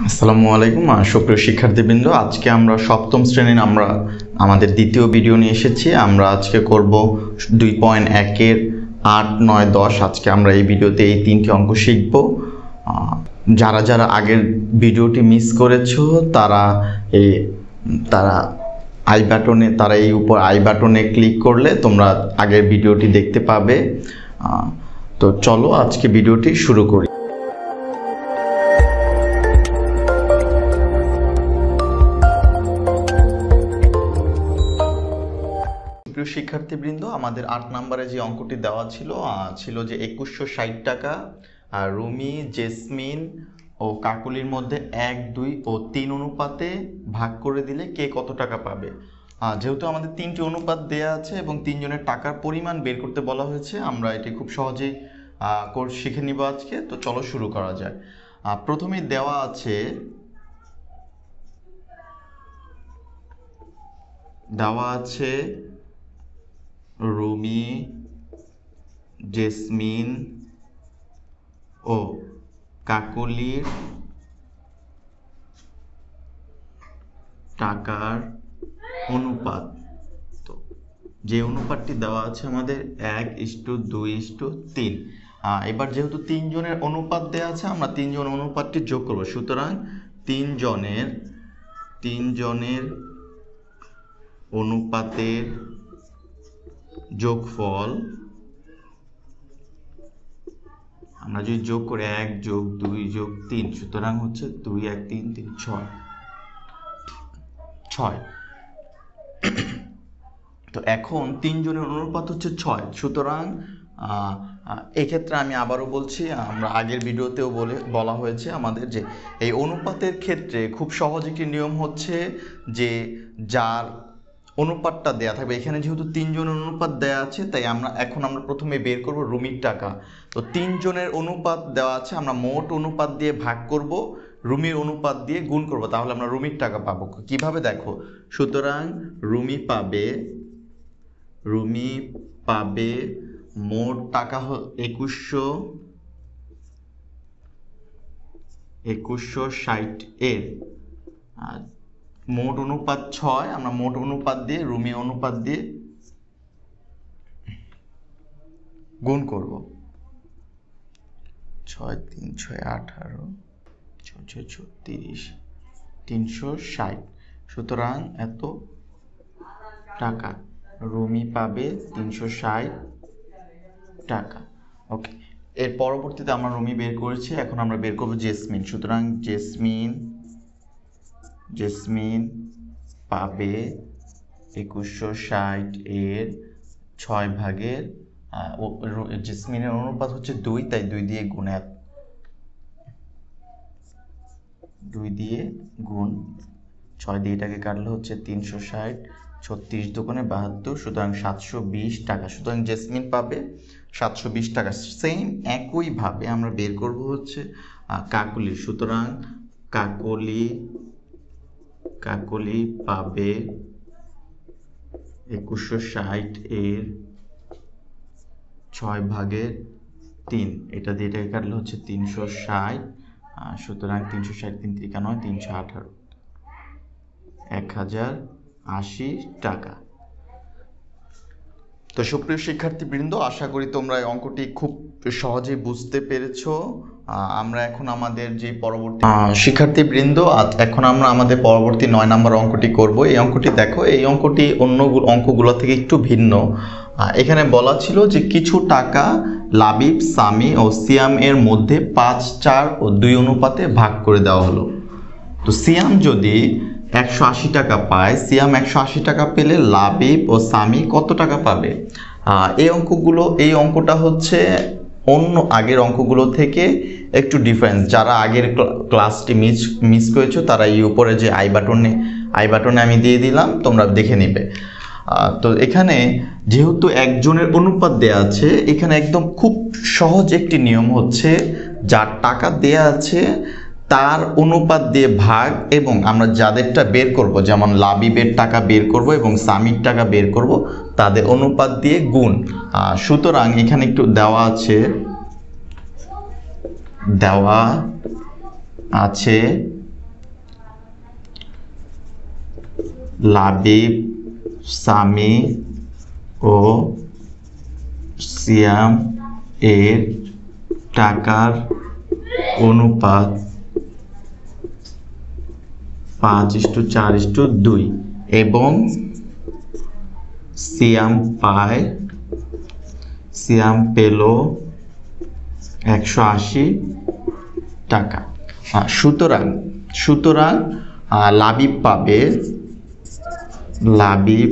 আসসালামু আলাইকুম সুপ্রিয় শিক্ষার্থীবৃন্দ। আজকে আমরা সপ্তম শ্রেণির আমরা আমাদের দ্বিতীয় ভিডিও নিয়ে এসেছি। আমরা আজকে করব দুই পয়েন্ট একের আট, নয়, দশ। আজকে আমরা এই ভিডিওতে এই তিনটি অঙ্ক শিখব। যারা যারা আগের ভিডিওটি মিস করেছ, তারা এই, তারা আই বাটনে, তারা এই উপর আই বাটনে ক্লিক করলে তোমরা আগের ভিডিওটি দেখতে পাবে। তো চলো আজকে ভিডিওটি শুরু করি। শিক্ষার্থীবৃন্দ, আমাদের আট নম্বরে যে অঙ্কটি দেওয়া ছিল ছিল যে একুশশো ষাট টাকা, আর রুমি, জেসমিন ও কাকুলির মধ্যে এক, দুই ও তিন অনুপাতে ভাগ করে দিলে কে কত টাকা পাবে। যেহেতু আমাদের তিনটি অনুপাত দেয়া আছে এবং তিনজনের টাকার পরিমাণ বের করতে বলা হয়েছে, আমরা এটি খুব সহজেই কোর্স শিখে নিব আজকে। তো চলো শুরু করা যায় প্রথমে দেওয়া আছে দেওয়া আছে রুমি, জেসমিন ও কাকলির টাকার অনুপাত। যে অনুপাতটি দেওয়া আছে আমাদের এক ইস্টু দুই ইস্টু তিন। এবার যেহেতু তিনজনের অনুপাত দেওয়া আছে, আমরা তিনজন অনুপাতটি যোগ করব। সুতরাং তিনজনের তিনজনের অনুপাতের যোগফল, আমরা যদি যোগ করি এক যোগ দুই যোগ তিন, সুতরাং হচ্ছে দুই, এক, তিন তিন, ছয়। ছয়। তো এখন তিনজনের অনুপাত হচ্ছে ছয়। সুতরাং এক্ষেত্রে আমি আবারও বলছি, আমরা আগের ভিডিওতেও বলে, বলা হয়েছে আমাদের যে এই অনুপাতের ক্ষেত্রে খুব সহজ একটি নিয়ম হচ্ছে যে যার অনুপাতটা দেয়া থাকবে। এখানে যেহেতু তিনজনের অনুপাত দেয়া আছে, তাই আমরা এখন আমরা প্রথমে বের করব রুমির টাকা। তো তিনজনের অনুপাত দেওয়া আছে, আমরা মোট অনুপাত দিয়ে ভাগ করব, রুমির অনুপাত দিয়ে গুণ করব। তাহলে আমরা রুমির টাকা পাবো। কীভাবে দেখো? সুতরাং রুমি পাবে রুমি পাবে মোট টাকা একুশশো একুশশো ষাট এর। আর মোট অনুপাত ছয়, আমরা মোট অনুপাত দিয়ে, রুমি অনুপাত দিয়ে গুণ করব। ছয়, তিন, ছয়, আঠারো, ছয় ছয় ছত্রিশ তিনশো ষাট। সুতরাং এত টাকা। রুমি পাবে তিনশো ষাট টাকা। ওকে, এর পরবর্তীতে আমরা রুমি বের করেছি, এখন আমরা বের করব জেসমিন। সুতরাং জেসমিন জেসমিন পাবে একুশশো ষাট এর ছয় ভাগের জেসমিনের অনুপাত হচ্ছে দুই, তাই দুই দিয়ে গুণ এক। দুই দিয়ে গুণ ছয় দিয়ে এটাকে কাটলে হচ্ছে তিনশো ষাট, ছত্রিশ দোকানে বাহাত্তর, সুতরাং সাতশো বিশ টাকা। সুতরাং জেসমিন পাবে সাতশো বিশ টাকা। সেম একইভাবে আমরা বের করব হচ্ছে কাকলি। সুতরাং কাকলি কাকলি পাবে একুশশো ষাট এর ছয় ভাগের তিন। এটা দিয়ে এটাকে কাটলে হচ্ছে তিনশো ষাট সুতরাং তিনশো ষাট তিন ত্রিকা নয়, তিনশো আঠারো। এক হাজার আশি টাকা। তো সুপ্রিয় শিক্ষার্থীবৃন্দ, আশা করি তোমরা এই অঙ্কটি খুব সহজেই বুঝতে পেরেছ। আমরা এখন আমাদের যে পরবর্তী শিক্ষার্থীবৃন্দ এখন আমরা আমাদের পরবর্তী নয় নম্বর অঙ্কটি করব। এই অঙ্কটি দেখো, এই অঙ্কটি অন্য অঙ্কগুলো থেকে একটু ভিন্ন। এখানে বলা ছিল যে কিছু টাকা লাবিব, সামি ও সিয়াম এর মধ্যে পাঁচ, চার ও দুই অনুপাতে ভাগ করে দেওয়া হলো। তো সিয়াম যদি একশো আশি টাকা পায়, সিয়াম একশো আশি টাকা পেলে লাবিব ও সামি কত টাকা পাবে? এই অঙ্কগুলো, এই অঙ্কটা হচ্ছে অন্য আগের অঙ্কগুলো থেকে একটু ডিফারেন্স যারা আগের ক্লাসটি মিস মিস করেছ, তারা এই উপরে যে আই বাটনে আই বাটনে আমি দিয়ে দিলাম, তোমরা দেখে নেবে। তো এখানে যেহেতু একজনের অনুপাত দেয়া আছে, এখানে একদম খুব সহজ একটি নিয়ম হচ্ছে, যার টাকা দেয়া আছে তার অনুপাত দিয়ে ভাগ এবং আমরা যাদেরটা বের করব, যেমন লাবিবের টাকা বের করব এবং সামির টাকা বের করব, তাদের অনুপাত দিয়ে গুণ। সুতরাং এখানে একটু দেওয়া আছে দেওয়া আছে লাবিব সামি ও সিয়াম এর টাকার অনুপাত। পাঁচ ইস্টু চার ইস্টু দুই এবং সিয়াম পায় সিয়াম পেল একশো আশি টাকা। সুতরাং সুতরাং লাবিব পাবে, লাবিব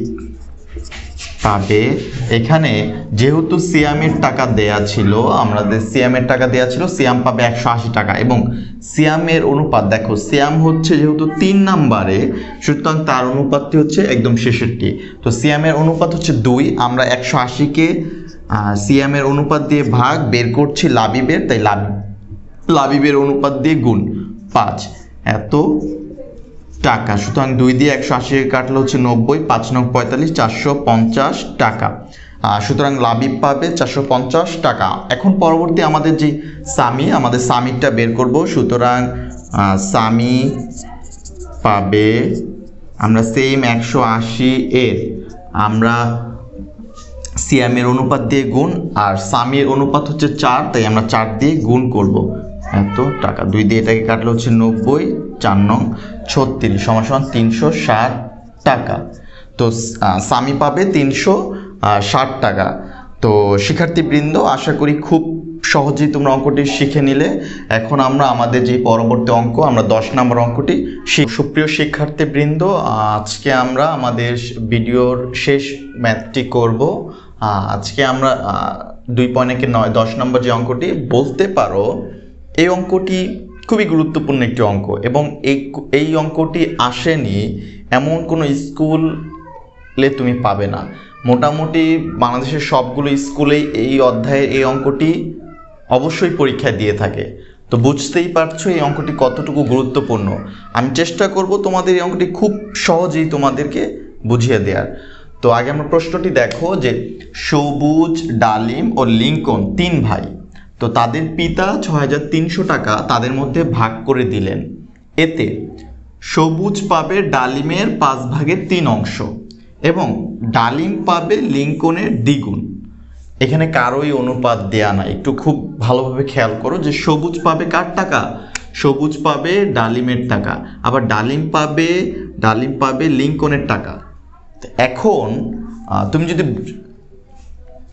পাবে। এখানে যেহেতু সিয়ামের টাকা দেয়া ছিল আমাদের সিয়ামের টাকা দেয়া ছিল, সিয়াম পাবে একশো আশি টাকা। এবং সিয়ামের অনুপাত, দেখো, সিয়াম হচ্ছে যেহেতু তিন নাম্বারে, সুতরাং তার অনুপাতটি হচ্ছে একদম শেষেরটি। তো সিয়ামের অনুপাত হচ্ছে দুই, আমরা একশো আশিকে সিয়ামের অনুপাত দিয়ে ভাগ, বের করছি লাবিবের, তাই লাভ লাবিবের অনুপাত দিয়ে গুণ পাঁচ। এত টাকা। সুতরাং দুই দিয়ে একশো আশি কাটলে হচ্ছে নব্বই, পাঁচ নং পঁয়তাল্লিশ, চারশো পঞ্চাশ টাকা। সুতরাং লাবিব পাবে চারশো পঞ্চাশ টাকা। এখন পরবর্তী আমাদের যে সামি, আমাদের সামিরটা বের করব। সুতরাং সামি পাবে আমরা সেম একশো আশি এর। আমরা সিয়ামের অনুপাত দিয়ে গুণ, আর সামির অনুপাত হচ্ছে চার, তাই আমরা চার দিয়ে গুণ করব। এত টাকা। দুই দিয়ে এটাকে কাটলে হচ্ছে নব্বই, চার নং ছত্রিশ, সমান সমান তিনশো ষাট টাকা। তো সামি পাবে তিনশো ষাট টাকা। তো, শিক্ষার্থীবৃন্দ, আশা করি খুব সহজেই তোমরা অঙ্কটি শিখে নিলে। এখন আমরা আমাদের যে পরবর্তী অঙ্ক, আমরা দশ নম্বর অঙ্কটি সুপ্রিয় শিক্ষার্থীবৃন্দ, আজকে আমরা আমাদের ভিডিওর শেষ ম্যাথটি করব। আজকে আমরা দুই পয়েন্ট নয়, দশ নম্বর যে অঙ্কটি, বলতে পারো এই অঙ্কটি খুবই গুরুত্বপূর্ণ একটি অঙ্ক এবং এই এই অঙ্কটি আসেনি এমন কোনো স্কুলে তুমি পাবে না। মোটামুটি বাংলাদেশের সবগুলো স্কুলেই এই অধ্যায়ের এই অঙ্কটি অবশ্যই পরীক্ষায় দিয়ে থাকে। তো বুঝতেই পারছ এই অঙ্কটি কতটুকু গুরুত্বপূর্ণ। আমি চেষ্টা করব তোমাদের এই অঙ্কটি খুব সহজেই তোমাদেরকে বুঝিয়ে দেওয়ার তো আগে আমরা প্রশ্নটি দেখো যে সবুজ, ডালিম ও লিঙ্কন তিন ভাই। তো তাদের পিতা ছ টাকা তাদের মধ্যে ভাগ করে দিলেন। এতে সবুজ পাবে ডালিমের পাঁচ ভাগের তিন অংশ এবং ডালিম পাবে লিঙ্কনের দ্বিগুণ। এখানে কারোই অনুপাত দেয়া নাই। একটু খুব ভালোভাবে খেয়াল করো যে সবুজ পাবে কার টাকা? সবুজ পাবে ডালিমের টাকা। আবার ডালিম পাবে ডালিম পাবে লিঙ্কনের টাকা। এখন তুমি যদি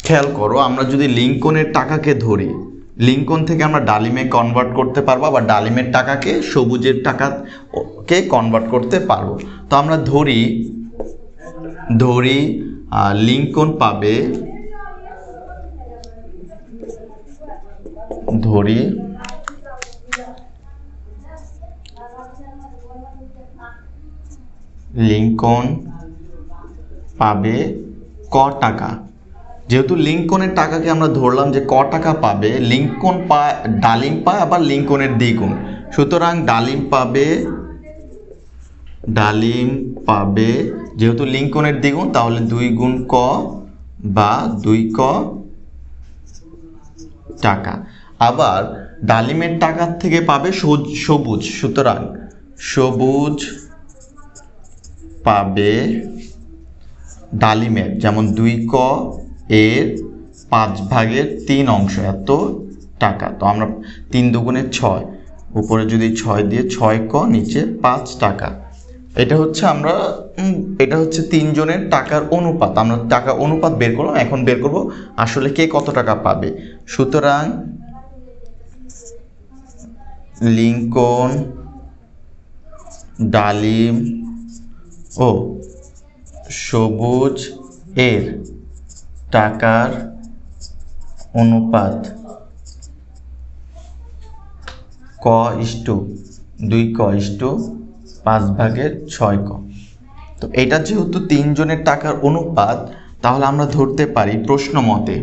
খেয়াল করো, আমরা যদি লিঙ্কনের টাকাকে ধরি লিঙ্কন থেকে আমরা ডালিমে কনভার্ট করতে পারব, আবার ডালিমের টাকাকে সবুজের টাকাকে কনভার্ট করতে পারব। তো আমরা ধরি ধরি লিঙ্কন পাবে, ধরি, লিঙ্কন পাবে ক টাকা। যেহেতু লিঙ্কনের টাকাকে আমরা ধরলাম যে ক টাকা পাবে, লিঙ্কন পায় ডালিম পায় আবার লিঙ্কনের দ্বিগুণ। সুতরাং ডালিম পাবে ডালিম পাবে, যেহেতু লিঙ্কনের দ্বিগুণ, তাহলে দুই গুণ ক বা দুই ক টাকা। আবার ডালিমের টাকার থেকে পাবে সবুজ। সুতরাং সবুজ পাবে ডালিমের, যেমন দুই ক এর পাঁচ ভাগের তিন অংশ, এত টাকা। তো আমরা তিন দুগুণে ছয়, উপরে যদি ছয় দিয়ে ছয় ক, নিচে পাঁচ টাকা। এটা হচ্ছে আমরা এটা হচ্ছে তিনজনের টাকার অনুপাত। আমরা টাকা অনুপাত বের করলাম, এখন বের করব আসলে কে কত টাকা পাবে। সুতরাং লিঙ্কন, ডালিম ও সবুজ এর টাকার অনুপাত ক ইস্টু দুই ক ইস্টু পাঁচ ভাগের ছয় ক। তো এটা যেহেতু তিনজনের টাকার অনুপাত, তাহলে আমরা ধরতে পারি প্রশ্ন মতে।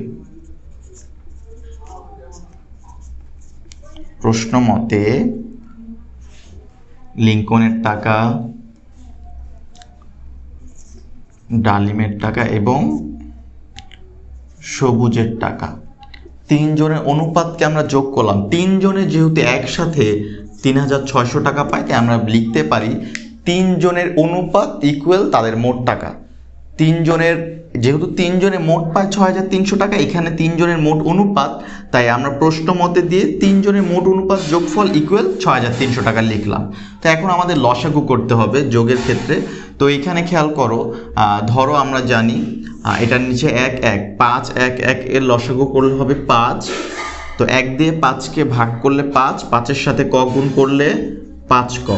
প্রশ্ন মতে লিঙ্কনের টাকা, ডালিমের টাকা এবং সবুজের টাকা। তিনজনের অনুপাতকে আমরা যোগ করলাম। তিনজনে যেহেতু একসাথে তিন হাজার ছয়শো টাকা পায়, তাই আমরা লিখতে পারি তিনজনের অনুপাত ইকুয়াল তাদের মোট টাকা। তিনজনের, যেহেতু তিনজনের মোট পায় ছয় হাজার তিনশো টাকা, এখানে তিনজনের মোট অনুপাত, তাই আমরা প্রশ্ন মতে দিয়ে তিনজনের মোট অনুপাত যোগফল ইকুয়াল ছয় হাজার তিনশো টাকা লিখলাম। তো এখন আমাদের লসাগু করতে হবে যোগের ক্ষেত্রে। তো এখানে খেয়াল করো ধরো আমরা জানি এটার নিচে এক এক। পাঁচ, এক এক, এর লসাগু করলে হবে পাঁচ। তো এক দিয়ে পাঁচকে ভাগ করলে পাঁচ, পাঁচের সাথে ক গুণ করলে পাঁচ ক।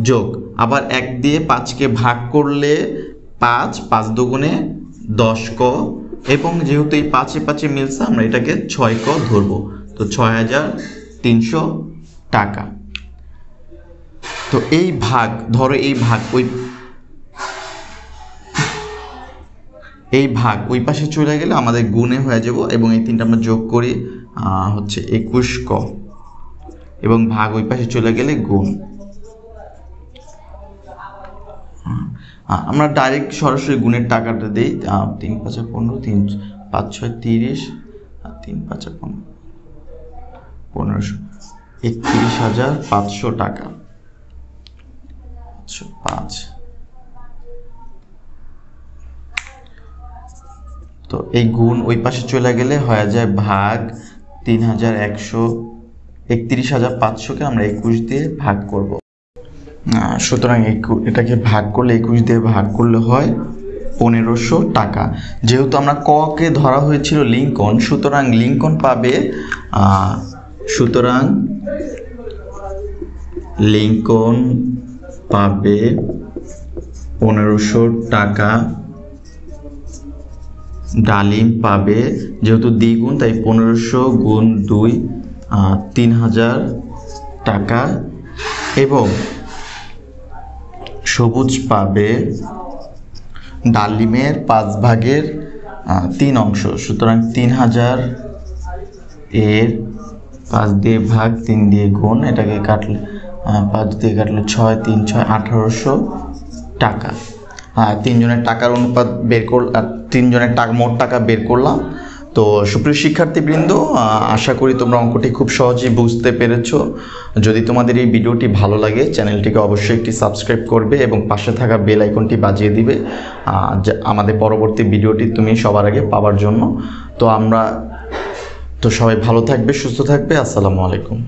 যোগ। আবার এক দিয়ে পাঁচকে ভাগ করলে পাঁচ পাঁচ দুগুণে দশ ক। এবং যেহেতু এই পাঁচে পাঁচে মিলছে, আমরা এটাকে ছয় ক ধরবো। তো ছয় হাজার তিনশো টাকা। তো এই ভাগ, ধরো এই ভাগ, ওই এই ভাগ ওই পাশে চলে গেলে আমাদের গুণে হয়ে যাব এবং এই তিনটা আমরা যোগ করি হচ্ছে একুশ ক। এবং ভাগ ওই পাশে চলে গেলে গুণ। আমরা ডাইরেক্ট সরাসরি গুণের টাকাটা দিই তিন পাঁচা পনেরো, তিন পাঁচ ছয় তিরিশ তিন পাঁচা পনেরো, পনেরোশো একত্রিশ হাজার পাঁচশো টাকা। পাঁচশো পাঁচ। তো এই গুণ ওই পাশে চলে গেলে হয়ে যায় ভাগ তিন হাজার একশো একত্রিশ হাজার পাঁচশোকে আমরা একুশ দিয়ে ভাগ করব। সুতরাং এটাকে ভাগ করলে একুশ দিয়ে ভাগ করলে হয় পনেরোশো টাকা। যেহেতু আমরা ককে ধরা হয়েছিল লিঙ্কন, সুতরাং লিঙ্কন পাবে সুতরাং লিঙ্কন পাবে পনেরোশো টাকা ডালিম পাবে, যেহেতু দ্বিগুণ, তাই পনেরোশো গুণ দুই তিন হাজার টাকা। এবং সবুজ পাবে ডালিমের পাঁচ ভাগের তিন অংশ। সুতরাং তিন হাজার এর পাঁচ দিয়ে ভাগ তিন দিয়ে গুণ, এটাকে কাটলে পাঁচ দিয়ে কাটলে ছয়, তিন, ছয়, আঠারোশো টাকা। হ্যাঁ তিনজনের টাকার অনুপাত বের কর তিনজনের টাকা মোট টাকা বের করলাম। তো সুপ্রিয় শিক্ষার্থীবৃন্দ আশা করি তোমরা অঙ্কটি খুব সহজেই বুঝতে পেরেছ। যদি তোমাদের এই ভিডিওটি ভালো লাগে, চ্যানেলটিকে অবশ্যই একটি সাবস্ক্রাইব করবে এবং পাশে থাকা বেল আইকনটি বাজিয়ে দিবে আমাদের পরবর্তী ভিডিওটি তুমি সবার আগে পাওয়ার জন্য। তো আমরা তো সবাই ভালো থাকবে, সুস্থ থাকবে। আসসালামু আলাইকুম।